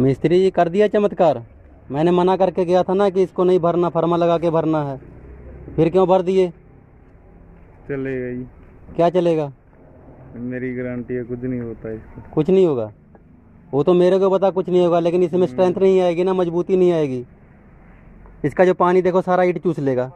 मिस्त्री जी कर दिया चमत्कार। मैंने मना करके गया था ना कि इसको नहीं भरना फर्मा लगा के भरना है। फिर क्यों भर दिए? चलेगा जी। क्या चलेगा? मेरी गारंटी है कुछ नहीं होता इसको। कुछ नहीं होगा। वो तो मेरे को पता कुछ नहीं होगा लेकिन इसमें हम्म। स्ट्रेंथ नहीं आएगी ना मजबूती नहीं आएगी। इसका जो पानी देखो सारा ईट चूस लेगा।